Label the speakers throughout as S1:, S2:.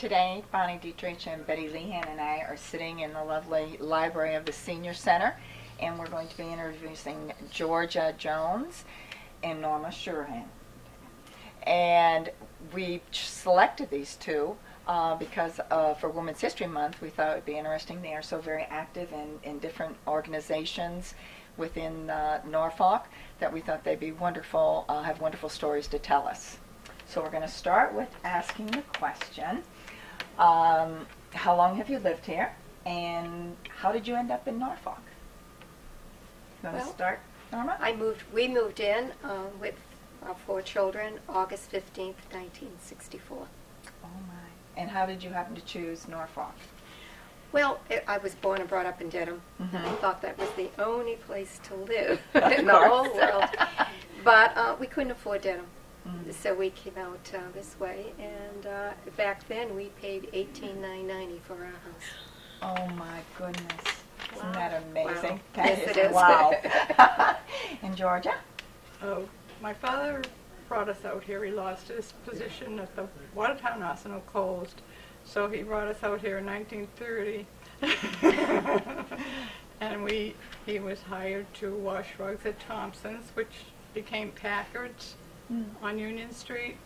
S1: Today, Bonnie Dittrich and Betty Lehan and I are sitting in the lovely library of the Senior Center, and we're going to be introducing Georgia Jones and Norma Shruhan. And we selected these two uh, because uh, for Women's History Month, we thought it would be interesting. They are so very active in, in different organizations within uh, Norfolk that we thought they'd be wonderful, uh, have wonderful stories to tell us. So we're going to start with asking the question, um, how long have you lived here and how did you end up in Norfolk? You want to start, Norma?
S2: I moved, we moved in uh, with our four children August 15th, 1964.
S1: oh my. And how did you happen to choose Norfolk?
S2: Well, i I was born and brought up in Dedham.
S1: Mhm.
S2: I thought that was the only place to live in the whole world. But uh, we couldn't afford Dedham.
S1: Mm.
S2: So we came out uh, this way, and uh, back then we paid eighteen nine ninety for our house.
S1: Oh my goodness. Isn't that amazing?
S2: Wow.
S1: That
S2: Yes,
S1: is-
S2: it is.
S1: Wow. in Georgia?
S3: Oh, my father brought us out here. He lost his position at the Watertown Arsenal closed, so he brought us out here in 1930. and we, he was hired to wash rugs at Thompson's, which became Packard's
S1: Mm.
S3: on Union Street.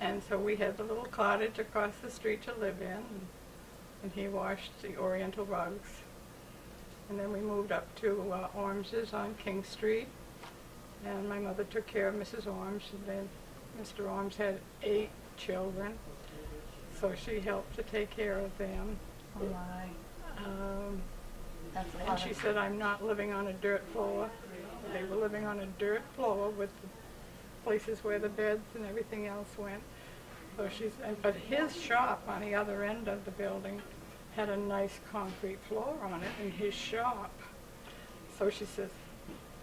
S3: And so we had the little cottage across the street to live in, and, and he washed the Oriental rugs. And then we moved up to uh, Orms's on King Street, and my mother took care of Mrs. Orms, and then Mr. Orms had eight children, so she helped to take care of them.
S1: Oh my.
S3: Um, and she said, I'm not living on a dirt floor. They were living on a dirt floor with places where the beds and everything else went. So she's, and- but his shop on the other end of the building had a nice concrete floor on it in his shop. So she says,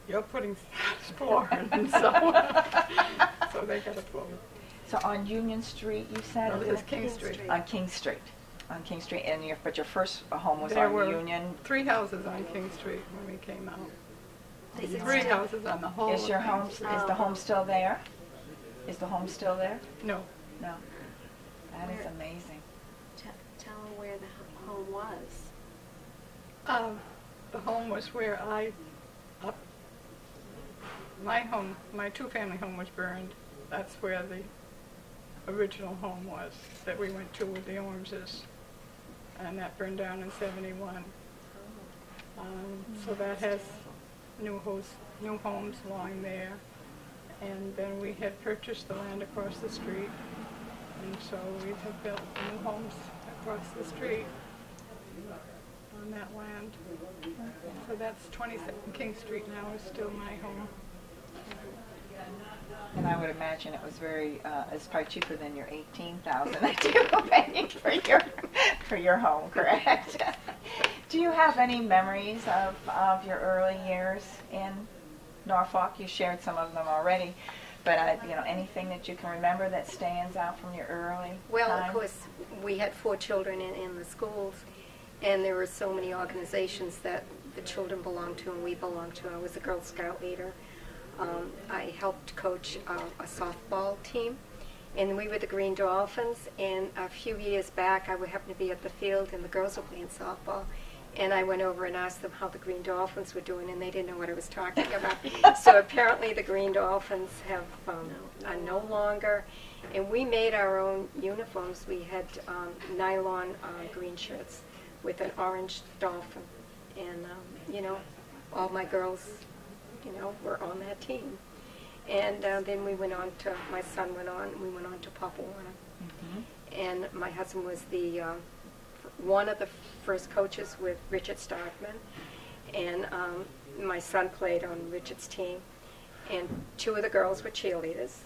S3: you're putting floor in, and so, so they got a floor.
S1: So on Union Street, you said?
S3: No, this is
S1: it?
S3: King
S2: King
S3: Street.
S2: Street.
S1: On King Street. On King Street, and your, but your first home was
S3: There
S1: on
S3: were
S1: Union.
S3: Three houses on King Street when we came out.
S2: Is it
S3: Three
S2: still-
S3: houses on the whole
S1: Is your
S3: King
S1: home, is
S3: Street.
S1: the home still there? Is the home still there?
S3: No,
S1: No. That is
S4: Where-
S1: amazing.
S4: T- Tell her where the h- home was.
S3: Um, the home was where I, up, my home, my two-family home was burned. That's where the original home was that we went to with the Ormses. And that burned down in seventy-one. Um, so that has new homes, new homes along there. And then we had purchased the land across the street. And so we have built new homes across the street on that land. So that's 27 King Street now is still my home.
S1: And I would imagine it was very, uh, it's probably cheaper than your eighteen thousand that you were paying for your, for your home, correct? Do you have any memories of, of your early years in Norfolk? You shared some of them already, but, uh, you know, anything that you can remember that stands out from your early
S2: Well,
S1: time?
S2: of course, we had four children in, in the schools, and there were so many organizations that the children belonged to and we belonged to. I was a Girl Scout leader. Um, I helped coach uh, a softball team, and we were the Green Dolphins. And a few years back, I would happen to be at the field, and the girls were playing softball. And I went over and asked them how the Green Dolphins were doing, and they didn't know what I was talking about. so apparently, the Green Dolphins have um, are no longer. And we made our own uniforms. We had um, nylon uh, green shirts with an orange dolphin, and um, you know, all my girls, you know, were on that team. And uh, then we went on to my son went on. We went on to Pop Warner,
S1: Mhm.
S2: and my husband was the uh, one of the first coaches with Richard Starkman, and um, my son played on Richard's team, and two of the girls were cheerleaders,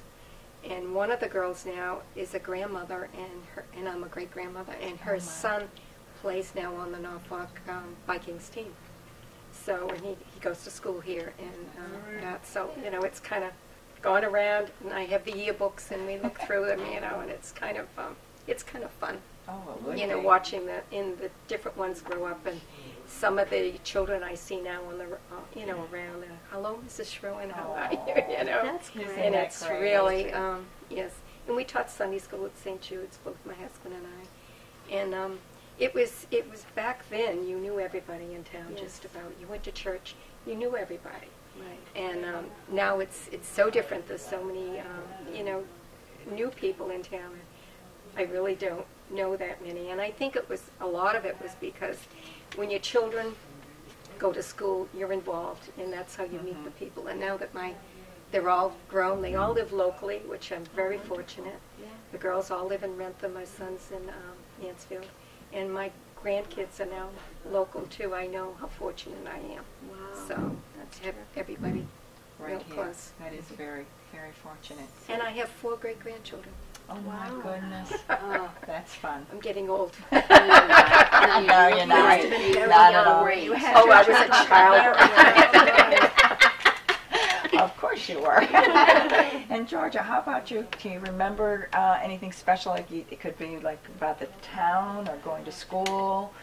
S2: and one of the girls now is a grandmother, and her and I'm a great grandmother, and her
S1: Oh,
S2: son plays now on the Norfolk um, Vikings team. So and he, he goes to school here, and uh, that so you know it's kind of gone around, and I have the yearbooks, and we look through them, you know, and it's kind of um, it's kind of fun
S1: Oh, it would
S2: you know,
S1: be.
S2: watching the in the different ones grow up, and some of the children I see now on the, uh, you know, around. Uh, Hello, Mrs. Sherwin, how are you? You know,
S4: That's great.
S2: and
S1: that
S2: it's
S1: great?
S2: really, um, yes. And we taught Sunday school at St. Jude's, both my husband and I. And um, it was it was back then. You knew everybody in town,
S4: Yes.
S2: just about. You went to church, you knew everybody.
S4: Right.
S2: And um, now it's it's so different. There's so many um, you know new people in town. I really don't know that many, and I think it was a lot of it was because when your children go to school, you're involved, and that's how you meet the people. And now that my they're all grown, they all live locally, which I'm very fortunate.
S4: Yeah.
S2: The girls all live in Wrentham. My son's in um, Mansfield, and my grandkids are now local too. I know how fortunate I am.
S4: Wow.
S2: So that's ev- everybody
S1: Right
S2: real
S1: here.
S2: close.
S1: That is very, very fortunate.
S2: And I have four great grandchildren.
S1: Oh my
S4: Wow.
S1: goodness.
S4: Oh.
S1: That's fun.
S2: I'm getting old.
S1: No, you're
S4: You
S1: not.
S4: must have been very
S1: Not at
S4: young,
S1: all.
S4: weren't you?
S2: oh, I was a child.
S1: Of course you were. and Georgia, how about you? Do you remember uh, anything special? Like you, it could be like about the town or going to school,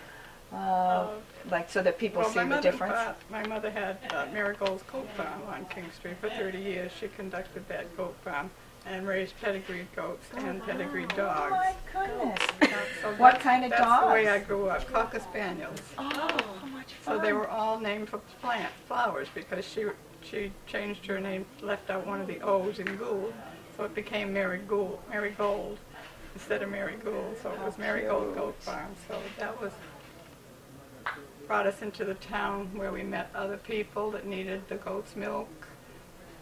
S1: uh, like so that people
S3: Well,
S1: see
S3: my
S1: the
S3: mother,
S1: difference.
S3: uh, my mother had uh, Marigold's Goat Farm on King Street for 30 years. She conducted that goat farm and raised pedigreed goats and pedigreed
S1: oh
S3: dogs.
S1: Oh my goodness!
S3: So
S1: What kind of
S3: That's the way
S1: dogs?
S3: I grew up, Cocker Spaniels.
S1: Oh, how much fun!
S3: So they were all named for plant flowers because she she changed her name, left out one of the O's in Gould, so it became Mary Gould, Mary Gold instead of Mary Gould. So it was Mary Gold Goat Farm. So that was brought us into the town where we met other people that needed the goat's milk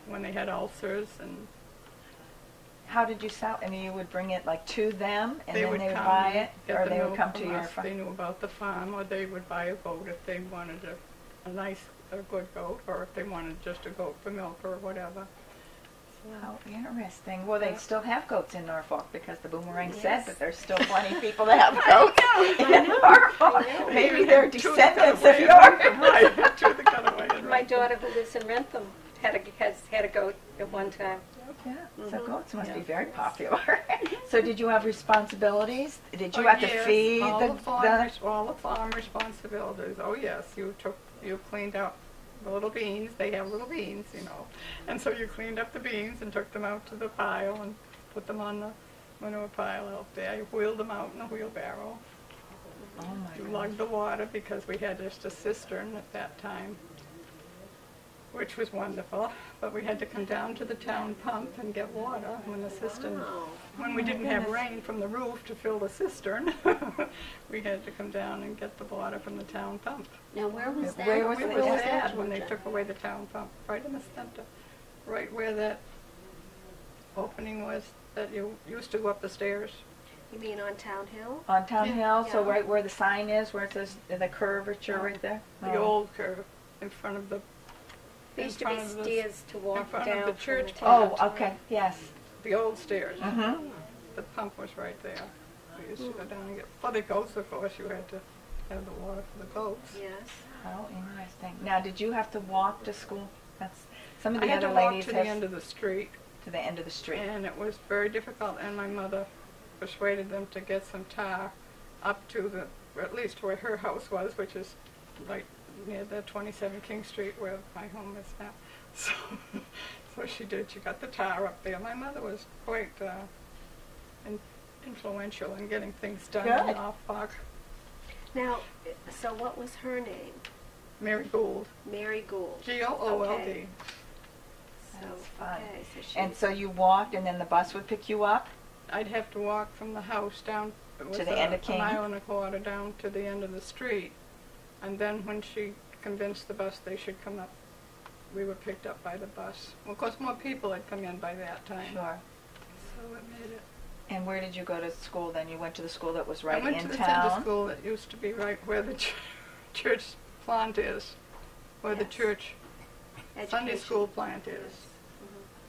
S3: when they had ulcers and
S1: How did you sell? And you would bring it like to them, and
S3: they
S1: then
S3: would
S1: they would
S3: come
S1: buy it,
S3: get
S1: or
S3: the
S1: they would
S3: milk
S1: come to
S3: from
S1: your
S3: us.
S1: farm.
S3: They knew about the farm, or they would buy a goat if they wanted a, a nice, a good goat, or if they wanted just a goat for milk or whatever.
S1: How interesting. Well, they
S3: Yeah.
S1: still have goats in Norfolk because the boomerang said
S4: Yes.
S1: that there's still plenty of people that have goats in Norfolk. Maybe they're
S3: Two
S1: descendants
S3: got
S1: of
S3: away
S1: yours.
S3: Right, two that got away
S2: My
S3: Wrentham.
S2: daughter who lives in Wrentham had a has had a goat at one time.
S1: Yeah, so
S2: Mhm.
S1: goats must be very popular. so did you have responsibilities? Did you
S3: Oh,
S1: have to
S3: yes,
S1: feed
S3: all
S1: the,
S3: farm,
S1: the
S3: all the farm responsibilities. Oh yes, you took you cleaned out the little beans. They have little beans, you know, and so you cleaned up the beans and took them out to the pile and put them on the manure pile out there. You wheeled them out in a wheelbarrow.
S1: Oh my
S3: You lugged the water because we had just a cistern at that time, which was wonderful. But we had to come down to the town pump and get water when the cistern when we didn't have rain from the roof to fill the cistern, we had to come down and get the water from the town pump.
S4: Now, where was that?
S1: Where was
S3: we
S1: it?
S3: were sad when they took away the town pump, right in the center, right where that opening was that you used to go up the stairs.
S4: You mean on Town Hill?
S1: On Town
S3: Yeah.
S1: Hill, so
S4: Yeah.
S1: right where the sign is, where it says the curvature
S3: No.
S1: right there?
S3: The
S1: Oh.
S3: old curve in front of the
S2: There used to be
S3: of the-
S2: stairs to walk
S3: front of
S2: down
S3: the
S2: from
S3: church
S2: the town.
S1: Oh, okay, yes.
S3: the old stairs.
S1: Mm-hmm.
S3: The pump was right there. We used to go down and get for the goats. Of course, you had to have the water for the goats.
S4: Yes.
S1: How interesting. Now, did you have to walk to school? That's some of
S3: I
S1: the
S3: had
S1: other
S3: to walk
S1: ladies
S3: to
S1: have
S3: the end of the street.
S1: to the end of the street.
S3: And it was very difficult, and my mother persuaded them to get some tar up to the, or at least where her house was, which is right near the 27 King Street where my home is now. So, so she did. She got the tar up there. My mother was quite uh, in, influential in getting things done in
S1: Good.
S3: Norfolk.
S4: Now, so what was her name?
S3: Mary Gould,
S4: Mary Gould.
S3: G-O-O-L-D.
S4: Okay. So,
S1: fun.
S4: okay, so she
S1: And so you walked, and then the bus would pick you up?
S3: I'd have to walk from the house down it was
S1: To the
S3: a,
S1: end of
S3: a
S1: King?
S3: mile and a quarter down to the end of the street, and then when she convinced the bus they should come up, we were picked up by the bus. Well, of course, more people had come in by that time,
S1: Sure.
S3: so it made it.
S1: And where did you go to school then? You went to the school that was right in town?
S3: I went
S1: in
S3: to the
S1: town?
S3: Sunday school that used to be right where the ch- church plant is, where the
S4: Yes.
S3: church Sunday school plant is.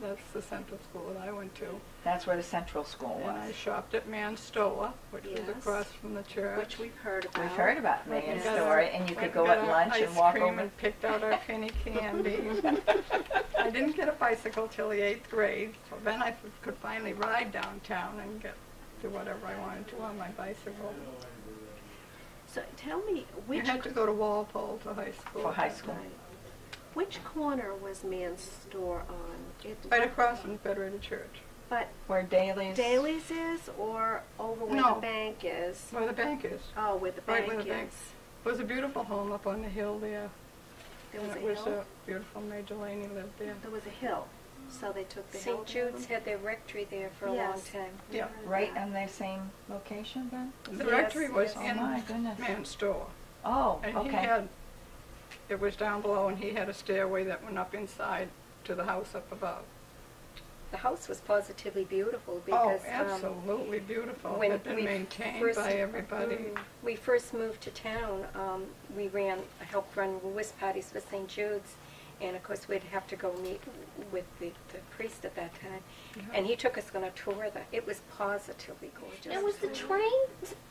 S3: That's the central school that I went to.
S1: That's where the central school
S3: And I
S1: was.
S3: shopped at Manstola, which was
S4: Yes.
S3: across from the church.
S4: Which we've heard about.
S1: We've heard about
S3: Went uh,
S1: Megan's
S3: got our-
S1: story, and you
S3: went
S1: could go
S3: got
S1: at
S3: our
S1: lunch and
S3: ice
S1: walk
S3: cream
S1: over.
S3: and picked out our penny candy. I didn't get a bicycle till the eighth grade, so then I f- could finally ride downtown and get to whatever I wanted to on my bicycle.
S4: So tell me, which.
S3: You
S4: which...
S3: had to go to Walpole to high school.
S1: For high
S3: that
S1: school.
S3: Time.
S4: Which corner was Man's store on? It-
S3: Right across from Federated Church.
S4: But
S1: Where Daly's?
S4: Daly's is or over where
S3: No.
S4: the bank is?
S3: Where the bank is.
S4: Oh, where the
S3: Right
S4: bank
S3: where the bank-
S4: is.
S3: It was a beautiful home up on the hill there.
S4: There was
S3: and
S4: a
S3: it was
S4: hill.
S3: a beautiful Major Laney lived there.
S4: There was a hill. So they took the hill
S2: St. Jude's had their rectory there for a long time.
S3: Yeah.
S1: Right in the same location then?
S3: The
S2: Yes,
S3: rectory was
S2: yes.
S1: Oh
S3: in
S1: my goodness.
S3: man's store.
S1: Oh,
S3: And he
S1: okay.
S3: had, it was down below and he had a stairway that went up inside to the house up above.
S2: The house was positively beautiful
S3: Oh,
S2: because um,
S3: absolutely beautiful.
S2: when
S3: Had been
S2: we
S3: maintained
S2: first-
S3: by everybody.
S2: Mm. we first moved to town, um, we ran, helped run whist parties for St. Jude's, and of course we'd have to go meet with the, the priest at that time, and he took us on a tour. That it was positively gorgeous.
S5: Now, was the train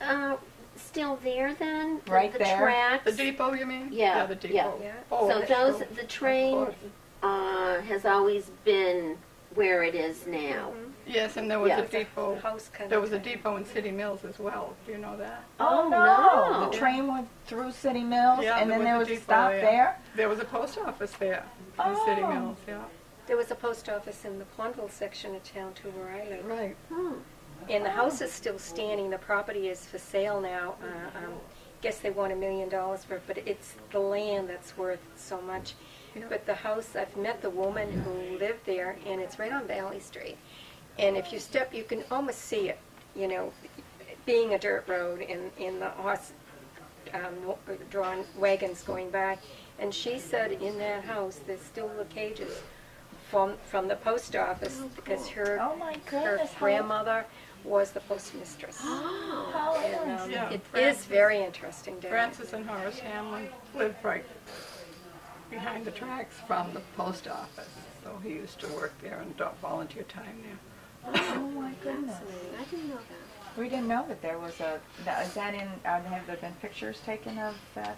S5: uh, still there then? The-
S1: Right
S5: the
S1: there.
S5: tracks?
S3: The depot, you mean?
S5: Yeah,
S3: the
S5: yeah.
S3: depot.
S2: Yeah.
S3: Oh,
S5: so those,
S3: true.
S5: the train
S3: course.
S5: uh, has always been where it is now.
S2: Mhm.
S3: Yes, and there was
S5: Yeah.
S3: a depot.
S2: House kind
S3: There was a depot in City Mills as well. Do you know that?
S1: Oh,
S5: Oh,
S1: no.
S5: no.
S1: The train went through City Mills
S3: Yeah,
S1: and
S3: there
S1: then there
S3: was
S1: was
S3: a
S1: a
S3: depot
S1: stop
S3: there.
S1: there?
S3: There was a post office there in City
S1: Oh.
S3: Mills. Yeah.
S2: There was a post office in the Pondville section of town too, where I live.
S3: Right.
S5: Hmm.
S2: And the house is still standing. The property is for sale now. Uh, um, guess they want a million dollars for it, but it's the land that's worth so much. But the house, I've met the woman who lived there, and it's right on Valley Street. And if you step, you can almost see it. You know, being a dirt road and in the horse um, drawn wagons going by. And she said in that house there's still the cages from from the post office because her
S1: Oh my
S2: her grandmother was the postmistress.
S1: How
S2: And um,
S1: interesting.
S3: Yeah,
S2: it is
S3: Frances-
S2: very interesting down there.
S3: Francis and Horace Hamlin lived right behind the tracks from the post office. So he used to work there and do volunteer time there.
S1: Oh my goodness.
S4: I didn't know that.
S1: We didn't know that there was a, that- is that in, uh, have there been pictures taken of that?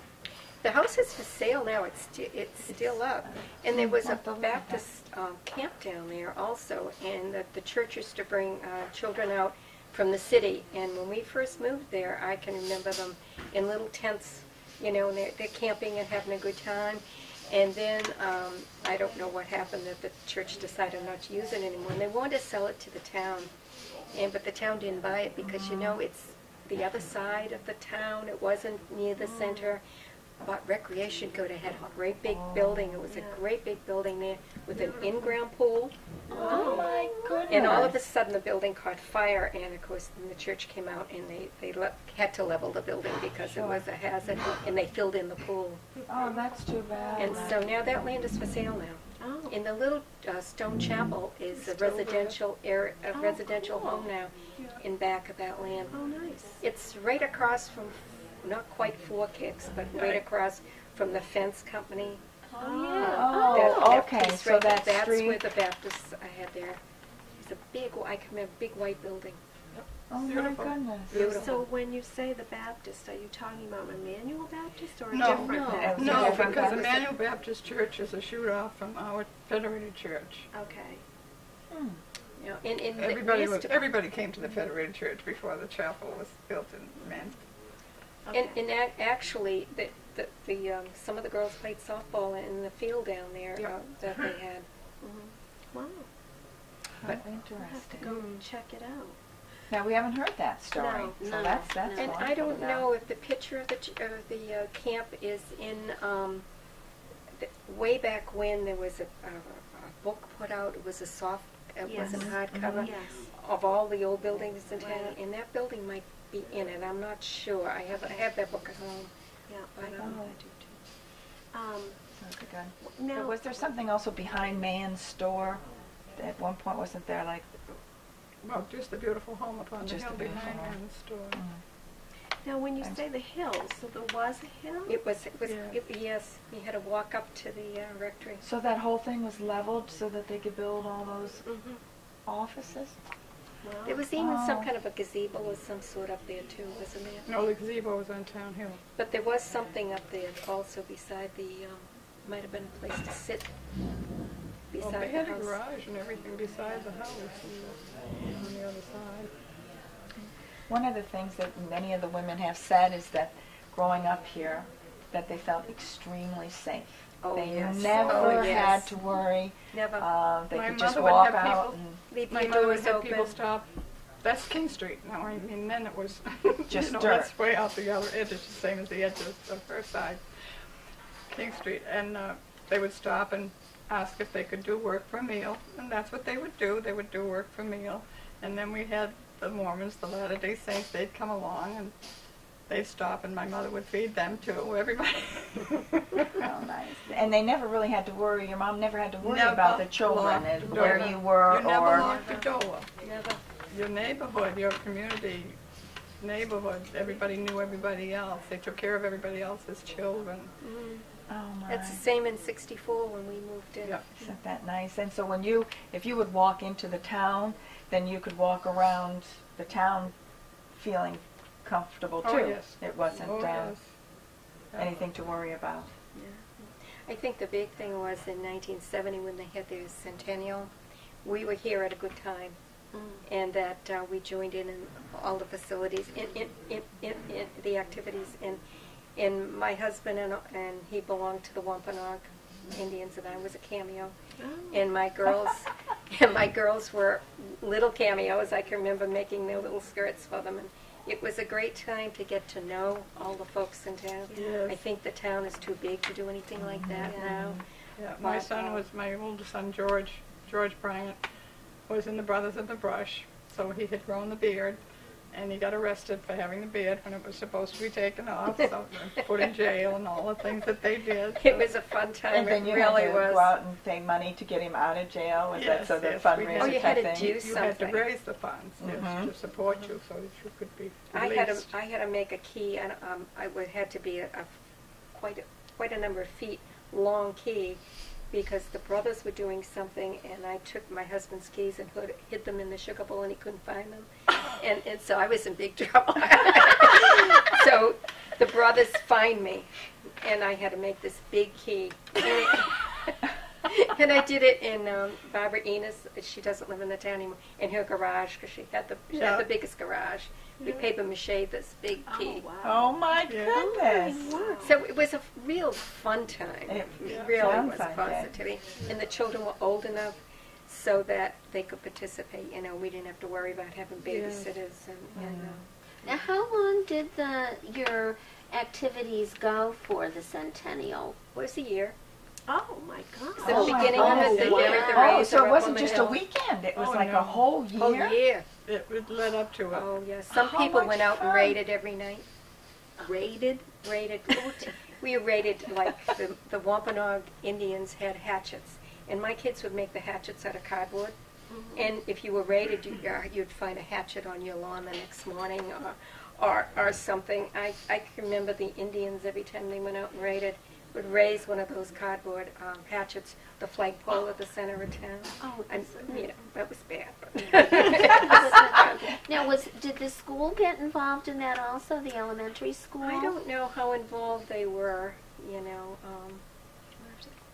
S2: The house is for sale now. It's sti- it's still up, and there was a. Baptist um, camp down there also, and that the church used to bring uh, children out from the city. And when we first moved there, I can remember them in little tents, you know, and they're, they're camping and having a good time. And then um, I don't know what happened that the church decided not to use it anymore, and they wanted to sell it to the town, and but the town didn't buy it because you know it's the other side of the town. It wasn't near the center. But recreation could have had a great big building. It was a great big building there with an in-ground pool.
S1: Oh my goodness.
S2: And all of a sudden, the building caught fire, and of course, then the church came out and they, they le- had to level the building because it was a hazard, and they filled in the pool.
S1: Oh, that's too bad.
S2: And so now that land is for sale now.
S4: Oh.
S2: And the little uh, stone chapel is a residential area, a
S4: Oh,
S2: residential
S4: cool.
S2: home now yeah. in back of that land.
S4: Oh, nice.
S2: It's right across from, not quite Four Kicks, but right
S3: Right.
S2: across from the fence company.
S4: Oh,
S1: Oh,
S2: That- that
S1: okay,
S2: piece
S1: so
S2: right there,
S1: that
S2: That's where
S1: street,
S2: the Baptists I had there. It's a big, I can remember, big white building.
S1: oh my
S3: Beautiful.
S1: goodness.
S2: Beautiful.
S4: So when you say the Baptist, are you talking about Emmanuel Baptist or a
S3: No,
S4: different
S5: no.
S4: Baptist?
S1: was a
S3: No,
S1: different
S3: because
S1: Baptist.
S3: Emmanuel Baptist Church is a shoot off from our Federated Church.
S4: Okay.
S1: Hmm.
S2: You know, and, and it
S3: Everybody
S2: used
S3: was,
S2: to-
S3: everybody came to the Federated Church before the chapel was built in Mansfield.
S2: And,
S4: Okay.
S2: and ac- actually, the, the, the um, some of the girls played softball in the field down there
S3: Yeah.
S2: uh, that they had.
S4: Wow.
S1: How
S2: But-
S4: I'll have to
S1: interesting.
S4: go and check it out.
S1: Now, we haven't heard that story,
S2: No,
S1: so
S5: no,
S1: that's, that's
S5: no.
S2: And
S1: wonderful
S2: I don't
S1: to
S2: know if the picture of the ch- of the uh, camp is in. Um, the, way back when there was a, a, a book put out. It was a soft. It wasn't
S4: Yes.
S2: hardcover.
S4: Yes.
S2: Of all the old buildings in town,
S4: Right.
S2: and that building might be in it. I'm not sure. I have I have that book at home.
S4: Yeah.
S2: But,
S1: Oh,
S2: um,
S1: I do too.
S4: Um,
S1: Sounds good. But
S4: now,
S1: was there something also behind Man's store? At one point, wasn't there like,
S3: Well, just the beautiful home up on the
S1: Just
S3: hill
S1: the beautiful
S3: behind
S1: home.
S3: Man's store.
S1: mm,
S4: now when you
S1: Thanks.
S4: say the hills, so there was a hill?
S2: It was it was
S3: Yeah.
S2: it, yes. You had to walk up to the uh, rectory.
S1: so that whole thing was leveled so that they could build all those
S2: Mm-hmm.
S1: offices?
S4: Wow.
S2: There was even some kind of a gazebo of some sort up there too, wasn't there?
S3: No, the gazebo was on Town Hill.
S2: But there was something up there also beside the, um, might have been a place to sit
S3: Well,
S2: beside
S3: they
S2: the
S3: had a
S2: house.
S3: garage and everything beside the house and on the other side.
S1: One of the things that many of the women have said is that growing up here, that they felt extremely safe.
S2: Oh,
S1: they
S2: yes.
S1: never
S2: Oh,
S1: had to worry.
S2: Never.
S1: Uh, they
S3: My
S1: could just
S3: mother would
S1: walk
S3: have
S1: out
S3: people-
S1: and
S2: Leave
S3: My
S2: your
S3: mother would
S2: doors
S3: have
S2: open.
S3: people stop. That's King Street. Now, I mean, then it was
S1: Just
S3: you know,
S1: dirt.
S3: That's way out the other edge. It's the same as the edge of, of her side, King Street, and uh, they would stop and ask if they could do work for a meal, and that's what they would do. They would do work for a meal, and then we had the Mormons, the Latter Day Saints. They'd come along and they'd stop, and my mother would feed them too. Everybody.
S1: Oh, nice. And they never really had to worry. Your mom never had to worry
S3: Never
S1: about the children and
S3: the
S1: where you were
S3: You never
S1: or.
S3: locked the door.
S2: Never.
S3: Your neighborhood, your community, neighborhood, everybody knew everybody else. They took care of everybody else's children.
S2: Mm.
S1: Oh my.
S2: That's the same in '64 when we moved in.
S3: Yeah.
S1: Isn't that nice? And so when you, if you would walk into the town, then you could walk around the town feeling comfortable too.
S3: Oh, yes.
S1: It wasn't
S3: Oh,
S1: um,
S3: yes.
S1: anything to worry about.
S2: I think the big thing was in 1970 when they had their centennial, we were here at a good time, and that uh, we joined in in all the facilities, in, in, in, in, in the activities. And, and my husband and, and he belonged to the Wampanoag Indians, and I was a cameo. And my girls, and my girls were little cameos. I can remember making their little skirts for them, and it was a great time to get to know all the folks in town.
S3: Yes.
S2: I think the town is too big to do anything like that now.
S3: Yeah, my
S2: But,
S3: son
S2: uh,
S3: was, my oldest son, George, George Bryant, was in the Brothers of the Brush, so he had grown the beard, and he got arrested for having the beard when it was supposed to be taken off, so put in jail and all the things that they did.
S2: It was a fun time.
S1: And then
S2: it
S1: you
S2: really
S1: had to
S2: was.
S1: go out and pay money to get him out of jail. Was that
S3: Yes,
S1: so the
S3: yes, we
S1: fundraiser
S3: had-
S2: Oh, you had
S1: type
S2: to
S1: thing?
S2: do
S3: You had to
S2: something.
S3: raise the funds, yes,
S1: Mhm.
S3: to support you so that you could be
S2: I had to,
S3: released.
S2: I had to make a key, and um, I would had to be a, a quite a, quite a number of feet long key, because the brothers were doing something, and I took my husband's keys and put, hid them in the sugar bowl, and he couldn't find them, and and so I was in big trouble. so the brothers find me, and I had to make this big key. And, it- and I did it in um, Barbara Enos. She doesn't live in the town anymore. In her garage because she had the she
S3: Yeah.
S2: had the biggest garage. We paper mache this big key.
S1: Oh my
S3: Yeah.
S1: goodness!
S2: So it was a real fun time.
S1: It
S2: It really
S1: sounds
S2: was
S1: like
S2: fun
S1: it.
S2: And the children were old enough so that they could participate. You know, we didn't have to worry about having
S3: Yes.
S2: babysitters and, and uh,
S5: Now, how long did the your activities go for the centennial?
S2: What was a year.
S4: Oh my God.
S2: The
S1: Oh my
S2: beginning of it, the
S1: goodness.
S2: year at the
S1: Oh, so it wasn't
S2: on the
S1: just a weekend. It was
S3: Oh,
S1: like
S3: no.
S1: a whole year.
S2: Oh, year.
S3: It would led up to it.
S2: Oh, yes. Some
S1: How
S2: people
S1: much
S2: went out and
S1: fun.
S2: raided every night.
S4: Rated.
S2: raided. we raided like the, the Wampanoag Indians had hatchets, and my kids would make the hatchets out of cardboard. And if you were raided, you, uh, you'd find a hatchet on your lawn the next morning, or or, or something. I, I can remember the Indians every time they went out and raided would raise one of those cardboard um, hatchets, the flagpole at the center of town.
S5: Oh,
S2: And you know that was bad.
S5: now was did the school get involved in that also? The elementary school?
S2: I don't know how involved they were. You know. Um,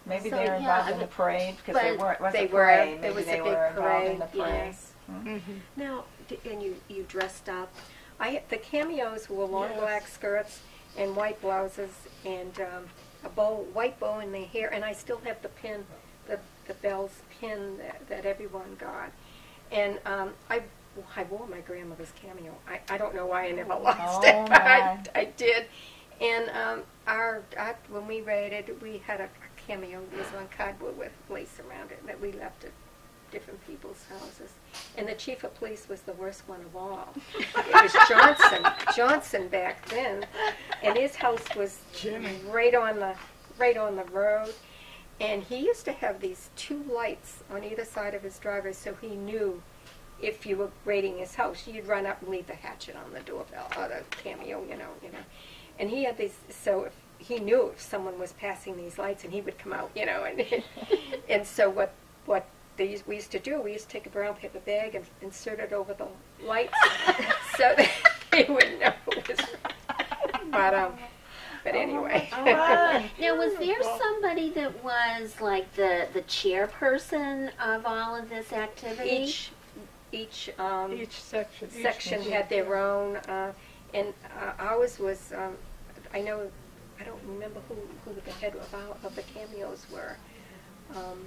S1: Maybe
S5: So,
S1: they were
S5: yeah,
S1: involved
S5: I
S1: in the parade because they were. It was
S2: they
S1: a
S2: were.
S1: parade.
S2: There
S1: Maybe
S2: was
S1: they
S2: a big
S1: were involved in the
S2: parade.
S1: parade.
S2: Yes.
S3: Mhm.
S4: Now, and you you dressed up.
S2: I the cameos wore long
S3: Yes.
S2: black skirts and white blouses and um, a bow, white bow in their hair, and I still have the pin, the the Bell's pin that, that everyone got, and um, I. I wore my grandmother's cameo. I, I don't know why I never lost
S1: Oh,
S2: it, but I. I did. And um, our, our when we raided, we had a cameo that was on cardboard with lace around it that we left at different people's houses. And the chief of police was the worst one of all. it was Johnson, Johnson back then, and his house was
S3: Jimmy.
S2: right on the right on the road. And he used to have these two lights on either side of his driveway, so he knew if you were raiding his house, you'd run up and leave the hatchet on the doorbell or the cameo, you know, you know. And he had these, so if he knew if someone was passing these lights, and he would come out, you know, and and so what what they used, we used to do, we used to take a brown paper bag and insert it over the lights so that they wouldn't know it was. But um, but anyway.
S1: Oh,
S5: Now, was there somebody that was like the the chairperson of all of this activity?
S2: each each um,
S3: Each section.
S2: section
S3: section.
S2: had their own, uh, and uh, ours was, um, I know I don't remember who, who the head of, our, of the cameos were. Um,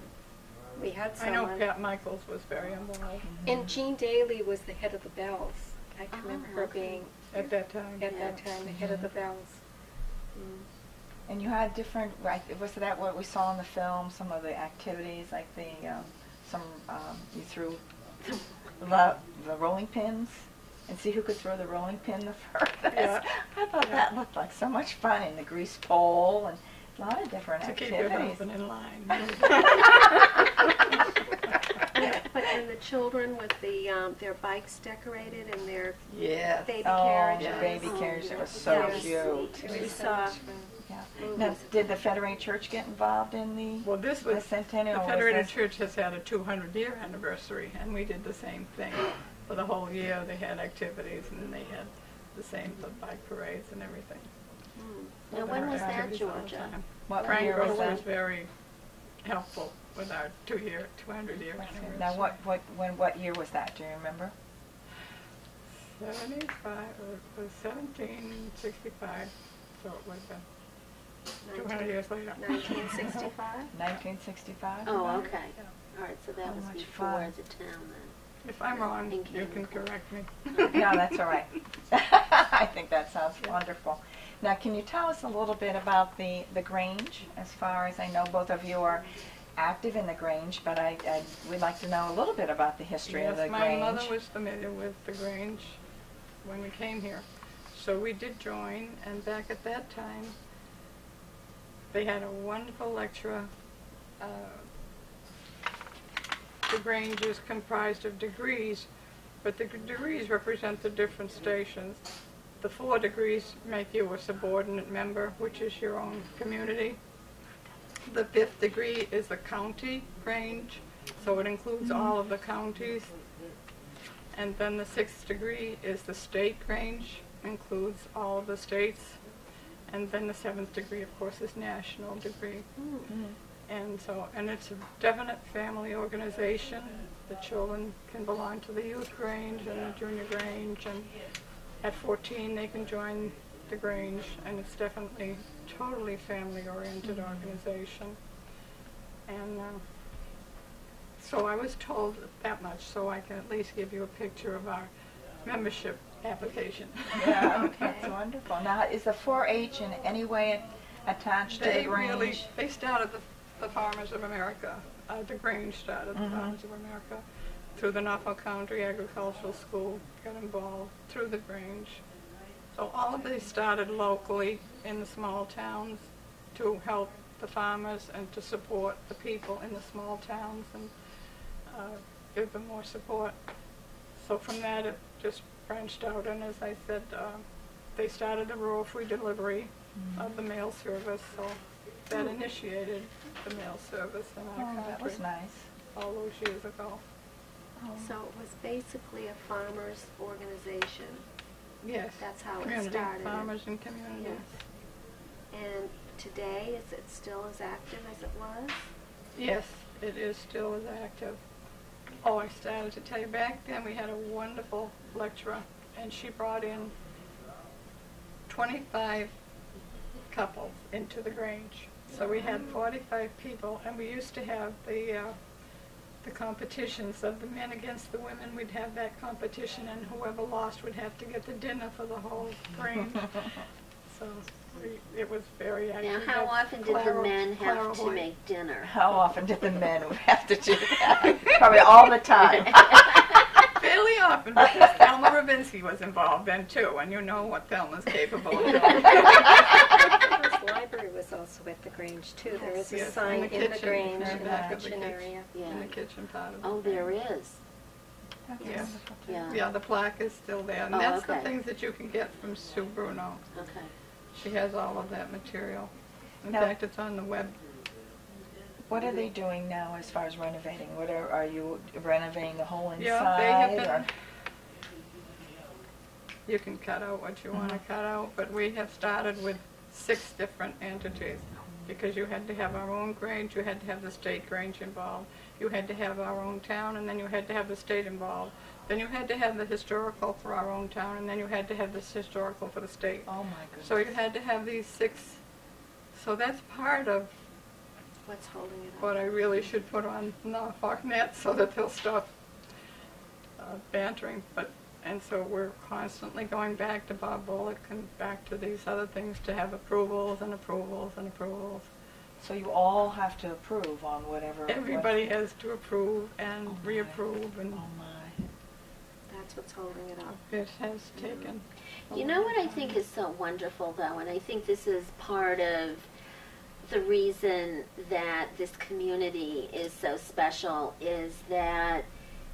S2: we had
S3: I know
S2: someone,
S3: Pat Michaels was very involved
S2: and Jean Daly was the head of the bells. I can remember
S5: Oh,
S2: her
S5: okay.
S2: being
S3: at that time.
S2: at that time the head of the bells.
S1: And you had different, right, was that what we saw in the film, some of the activities, like the, um, some, um, you threw the, the rolling pins? And see who could throw the rolling pin the furthest?
S3: Yeah.
S1: I thought that looked like so much fun, and the grease pole, and a lot of different
S3: To keep your
S1: activities.
S3: husband in line.
S4: But and the children with the um, their bikes decorated and their
S1: Yes.
S4: baby
S1: oh,
S4: carriages.
S1: the baby
S5: Oh,
S1: carriages, it was so
S4: That was
S1: cute.
S4: We saw-
S1: Yeah. Now, did the Federated Church get involved in the,
S3: Well, this
S1: the
S3: was,
S1: centennial?
S3: the
S1: or was
S3: Federated
S1: this-
S3: Church has had a 200 year anniversary, and we did the same thing. For the whole year, they had activities, and then they had the same, the bike parades and everything.
S5: Now, when was that,
S3: activities all the
S5: Georgia?
S3: time.
S1: What
S3: Frank
S1: year was
S3: Rose
S1: that?
S3: was very helpful with our two-year, 200-year anniversary.
S1: Now, what, what, when, what year was that? Do you remember?
S3: 75, or it was 1765, so it was have 200 years later.
S2: 1965.
S1: 1965?
S5: Oh, okay. All right, so that
S1: How
S5: was
S1: much
S5: before
S1: fun.
S5: the town then.
S3: If I'm wrong,
S5: In
S3: you can
S5: Canada.
S3: correct me.
S1: No, that's all right. I think that sounds wonderful. Now, can you tell us a little bit about the, the Grange? As far as I know, both of you are active in the Grange, but I, I would like to know a little bit about the history of the
S3: Yes, my
S1: Grange.
S3: mother was familiar with the Grange when we came here. So we did join, and back at that time, they had a wonderful lecturer. Uh, the Grange is comprised of degrees, but the degrees represent the different stations. The four degrees make you a subordinate member, which is your own community. The fifth degree is the county Grange, so it includes all of the counties. And then the sixth degree is the state Grange, includes all of the states. And then the seventh degree, of course, is national degree.
S1: Mhm.
S3: And so, and it's a definite family organization. The children can belong to the youth Grange and the junior Grange and at 14 they can join the Grange, and it's definitely totally family-oriented organization. And uh, so I was told that much, so I can at least give you a picture of our membership application.
S1: Yeah, okay, that's wonderful. Now, is the 4-H in any way attached to the
S3: They
S1: Grange?
S3: really, they started the, the Farmers of America. Uh, the Grange started the
S1: Mhm.
S3: Farmers of America. Through the Norfolk County Agricultural School, got involved through the Grange. So all of these started locally in the small towns to help the farmers and to support the people in the small towns and uh, give them more support. So from that, it just branched out, and as I said, uh, they started the rural free delivery of the mail service, so that initiated the mail service in our
S1: Oh,
S3: country
S1: that was nice.
S3: all those years ago.
S4: So it was basically a farmers organization.
S3: Yes.
S4: That's how it started.
S3: farmers and communities.
S4: And today, is it still as active as it was?
S3: Yes, it is still as active. Oh, I started to tell you, back then we had a wonderful lecturer, and she brought in 25 couples into the Grange. So we had 45 people, and we used to have the uh, the competitions of the men against the women. We'd have that competition, and whoever lost would have to get the dinner for the whole Grange. so we, it was very
S5: Now, how
S3: That's
S5: often did the
S3: Clara-
S5: men
S3: Clara
S5: have to
S3: Hoyt.
S5: make dinner?
S1: How often did the men have to do that? Probably all the time.
S3: Fairly often, because Thelma Ravinsky was involved then too, and you know what Thelma's capable of doing.
S2: The library was also at Grange too. There is
S3: Yes,
S2: a
S3: in
S2: sign
S3: the
S2: in the
S3: kitchen,
S2: Grange
S3: in the
S2: in the
S3: back of the
S2: kitchen
S3: kitchen.
S2: area.
S3: in the
S5: Yeah.
S3: kitchen part of it.
S5: Oh, there is.
S1: That's
S3: Yes.
S1: wonderful, too.
S5: Yeah.
S3: Yeah, the plaque is still there, and
S5: Oh,
S3: that's
S5: okay.
S3: the things that you can get from Sue Bruno.
S5: Okay.
S3: She has all of that material. In
S1: Now-
S3: fact, it's on the web.
S1: What are they doing now as far as renovating? What are, are you renovating the whole inside?
S3: Yeah, they have
S1: or-
S3: been. You can cut out what you want to mm-hmm. cut out, but we have started with six different entities because you had to have our own Grange, you had to have the state Grange involved, you had to have our own town, and then you had to have the state involved. Then you had to have the historical for our own town, and then you had to have this historical for the state.
S1: Oh, my goodness.
S3: So you had to have these six So that's part of
S4: What's holding it up?
S3: what I really should put on Norfolk Net so that they'll stop uh, bantering. But and so we're constantly going back to Bob Bullock and back to these other things to have approvals and approvals and approvals.
S1: So you all have to approve on whatever.
S3: Everybody has to approve and
S1: Oh,
S3: reapprove, and
S1: Oh my.
S4: That's what's holding it up.
S3: it has mm-hmm. taken. a
S5: You know
S3: long
S5: what I think is so wonderful, though, and I think this is part of the reason that this community is so special is that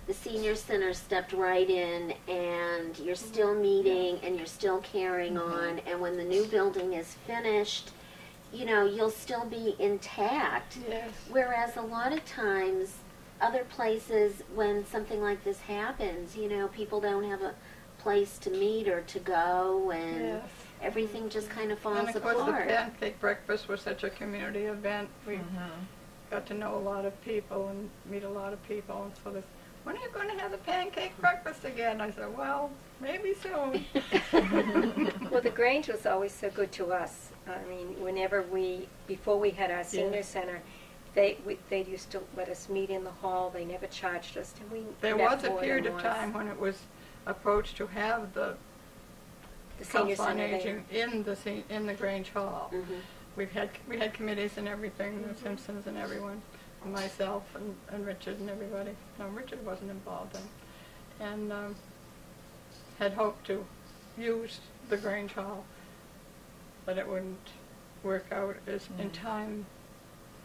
S5: the senior center stepped right in and you're still meeting and you're still carrying on and when the new building is finished you know you'll still be intact
S3: Yes.
S5: Whereas a lot of times, other places, when something like this happens, you know, people don't have a place to meet or to go, and
S3: Yes.
S5: everything just kind of falls
S3: And of course, the
S5: apart.
S3: pancake breakfast was such a community event. We
S1: Mm-hmm.
S3: got to know a lot of people and meet a lot of people. And so this, when are you going to have the pancake breakfast again? I said, well, maybe soon.
S2: Well, the Grange was always so good to us. I mean, whenever we, before we had our senior
S3: Yeah.
S2: center, they, we, they used to let us meet in the hall. They never charged us, and we
S3: There
S2: met
S3: was a period of time when it was approached to have the
S2: The senior
S3: Council
S2: center there.
S3: Aging in the in the Grange Hall.
S5: Mhm.
S3: We've had we had committees and everything, the Simpsons and everyone, myself and, and Richard and everybody. No, Richard wasn't involved in, and um, had hoped to use the Grange Hall, but it wouldn't work out as in
S1: Mm.
S3: time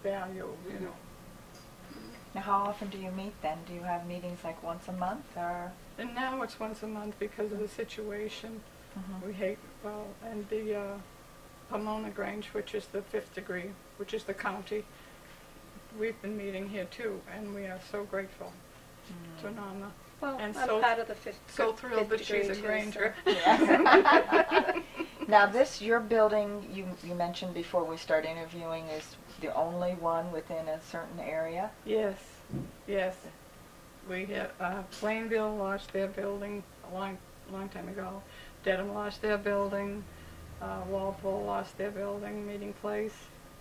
S3: value, you know.
S1: Now, how often do you meet then? Do you have meetings like once a month or?
S3: And now it's once a month because of the situation.
S1: Mhm.
S3: We hate, well, and the uh, Pomona Grange, which is the fifth degree, which is the county, we've been meeting here too, and we are so grateful to Norma.
S2: Well,
S3: and
S2: I'm
S3: so-
S2: part of the fifth.
S3: So thrilled that
S2: fifth
S3: she's a
S2: degree, too,
S3: Granger.
S2: so-
S1: Yeah. now, this your building you you mentioned before we start interviewing is the only one within a certain area.
S3: Yes, yes. We had, uh, Plainville lost their building a long, long time ago. Dedham lost their building. Uh, Walpole lost their building, Meeting Place.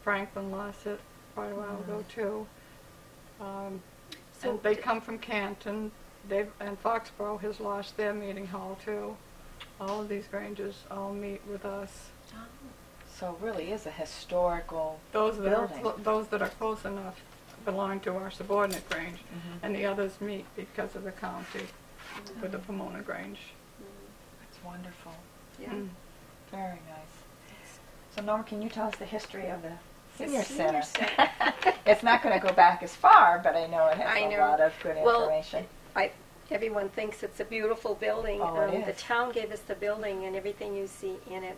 S3: Franklin lost it quite a while ago too. Um,
S2: So
S3: and they
S2: d-
S3: come from Canton. They've, and Foxborough has lost their meeting hall too. All of these Granges all meet with us.
S1: So it really is a historical.
S3: Those that are,
S1: Building.
S3: clo- those that are close enough belong to our subordinate Grange.
S1: Mhm.
S3: and the others meet because of the county with the Pomona Grange.
S1: It's wonderful.
S4: Yeah.
S3: Mm.
S1: Very nice. So Norma, can you tell us the history of the
S2: The
S1: senior
S2: senior
S1: center? it's not going to go back as far, but I know it has
S2: I
S1: a
S2: know.
S1: lot of good
S2: Well,
S1: information.
S2: I, everyone thinks it's a beautiful building.
S1: Oh, it
S2: Um, The town gave us the building and everything you see in it.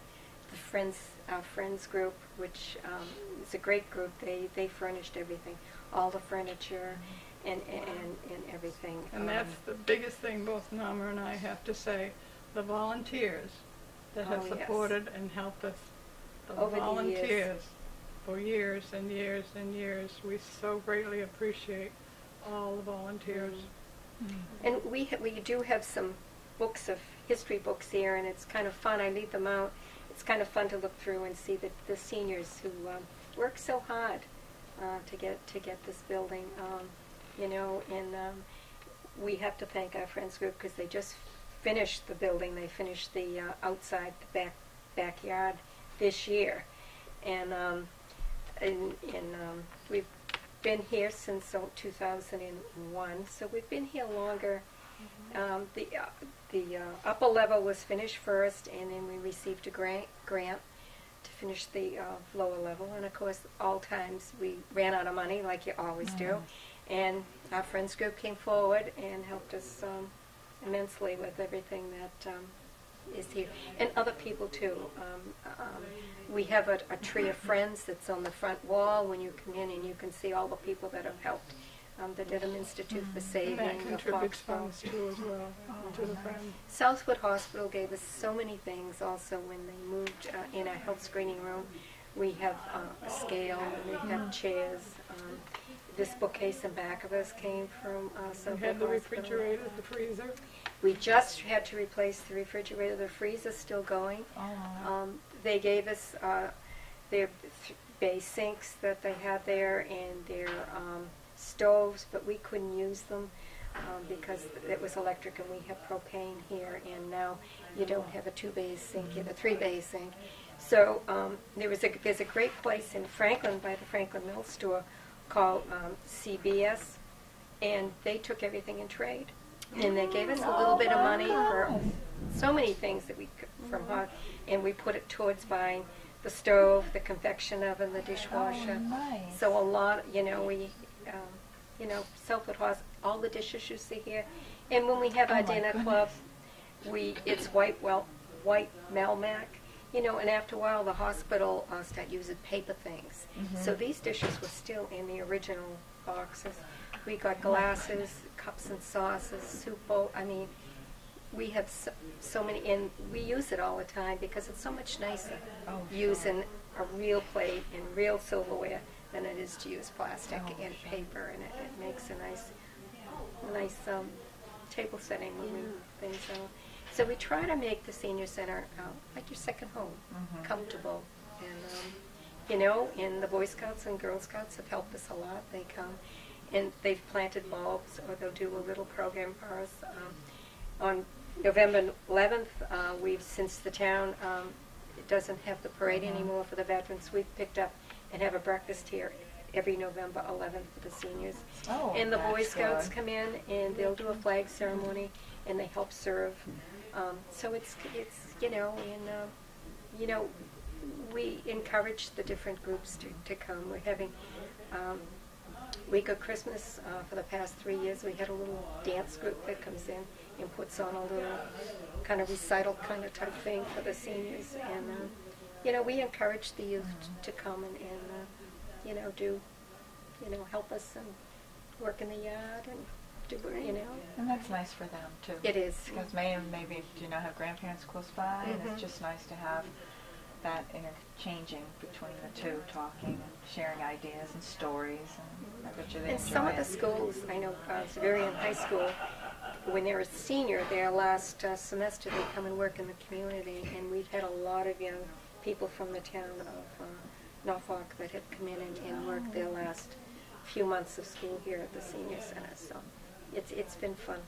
S2: The Friends, our Friends group, which um, is a great group, they, they furnished everything, all the furniture and, and, and everything.
S3: And
S2: Um,
S3: that's the biggest thing both Norma and I have to say, the volunteers that have
S2: Oh, yes.
S3: supported and helped us. The
S2: Over the years.
S3: volunteers for years and years and years. We so greatly appreciate all the volunteers.
S2: And we, we do have some books of, history books here, and it's kind of fun. I leave them out. It's kind of fun to look through and see the, the seniors who um, work so hard uh, to get to get this building. Um, you know, and um, we have to thank our friends group because they just finished the building. They finished the uh, outside, the back backyard this year, and and, um, we've been here since so 2001, so we've been here longer. Um, the uh, the uh, upper level was finished first, and then we received a grant grant to finish the uh, lower level. And of course, all times we ran out of money, like you always do. And our friends group came forward and helped us um, immensely with everything that um, is here, and other people too. Um, um, we have a, a tree of friends that's on the front wall when you come in, and you can see all the people that have helped. Um, the Dedham Institute for
S3: And
S2: Saving, the Foxborough.
S3: funds too as well to the friends.
S2: Southwood Hospital gave us so many things also when they moved uh, in our health screening room. We have uh, a scale, and we have chairs. Um, this bookcase in back of us came from uh,
S3: We
S2: Southwood
S3: had the
S2: Hospital.
S3: refrigerator, the freezer.
S2: We just had to replace the refrigerator. The freezer's still going.
S1: Oh,
S2: Um, they gave us uh, their th- bay sinks that they had there and their um, stoves, but we couldn't use them um, because it was electric and we have propane here, and now you don't have a two bay sink, you have a three bay sink. So um, there was a there's a great place in Franklin by the Franklin Mill Store called um, CBS, and they took everything in trade, and they gave us a little bit of money for so many things that we could, from hot, and we put it towards buying the stove, the convection oven, the dishwasher.
S1: Oh, nice.
S2: So a lot, you know, we, um, you know, Southwood Hos, all the dishes you see here, and when we have
S1: Oh,
S2: our dinner
S1: goodness.
S2: club, we it's white well white Melmac, you know, and after a while the hospital uh, start using paper things.
S1: Mm-hmm.
S2: So these dishes were still in the original boxes. We got glasses, cups and sauces, soup bowl. I mean, we have so, so many, and we use it all the time because it's so much nicer
S1: Oh,
S2: using a real plate and real silverware than it is to use plastic
S1: Oh,
S2: and
S1: sure.
S2: paper, and it, it makes a nice, nice um, table setting when we things out. So we try to make the senior center uh, like your second home,
S1: Mhm.
S2: comfortable, and um, you know, and the Boy Scouts and Girl Scouts have helped us a lot. They come and they've planted bulbs, or they'll do a little program for us. Um, on November 11th, uh, we've since the town um, it doesn't have the parade anymore for the veterans, we've picked up and have a breakfast here every November 11th for the seniors.
S1: Oh,
S2: and the Boy Scouts
S1: good.
S2: come in and they'll do a flag ceremony and they help serve. Um, so it's it's you know and uh, you know we encourage the different groups to, to come. We're having um, week of Christmas uh, for the past three years. We had a little dance group that comes in and puts on a little kind of recital kind of type thing for the seniors. And uh, you know we encourage the youth to come and, and uh, you know do you know help us and work in the yard and do you know
S1: And that's nice for them too.
S2: it is.
S1: Because may maybe do you not have grandparents close by, and
S2: Mhm.
S1: it's just nice to have that interchanging between the two, talking and sharing ideas and stories, and I bet you they
S2: And
S1: enjoy
S2: some of the schools, I know uh, Xaverian High School, when they're a senior, their last uh, semester, they come and work in the community. And we've had a lot of young people from the town of uh, Norfolk that have come in and, and worked their last few months of school here at the senior center. So it's it's been fun.